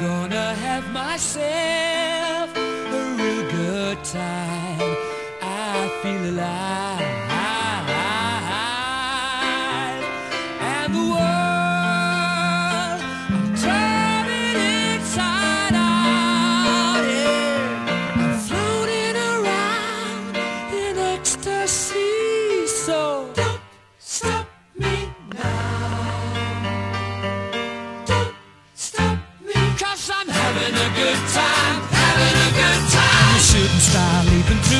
Gonna have myself a real good time. I feel alive. And the world I'm leaving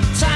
time.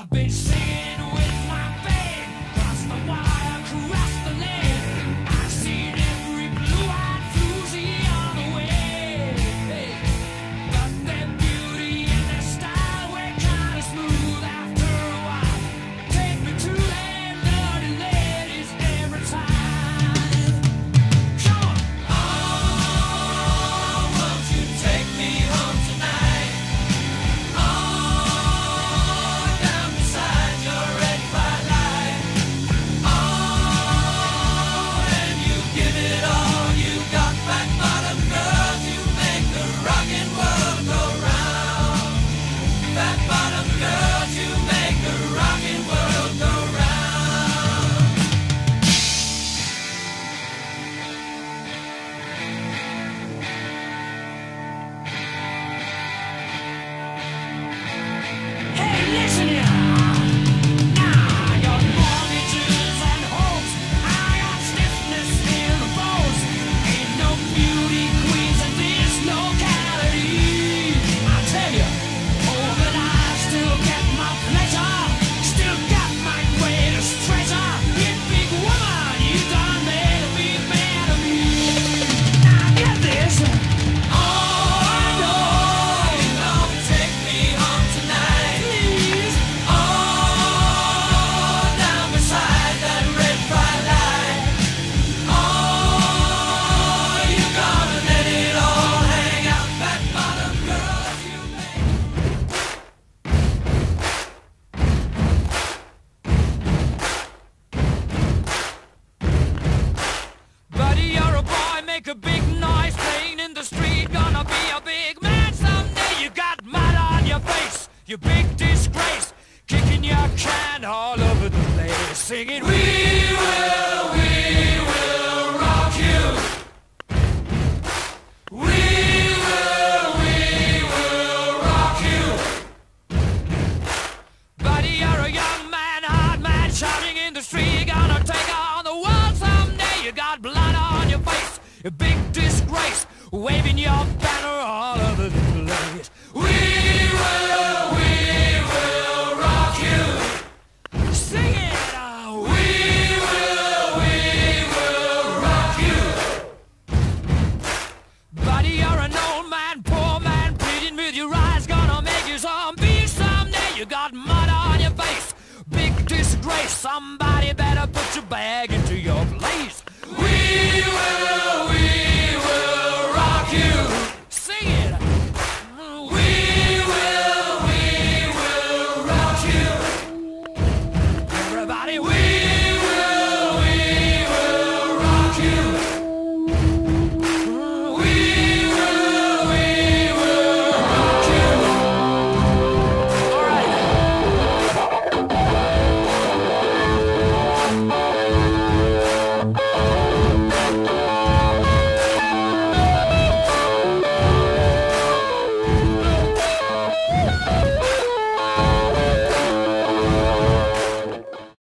I've been seeing You big disgrace, kicking your can all over the place, singing, We will, we will rock you. We will, we will rock you. Buddy, you're a young man, shouting in the street. You're gonna take on the world someday. You got blood on your face, you big disgrace, waving your banner all over the place. We on your face. Big disgrace. Somebody better put your bag into your place. We will, we will rock you.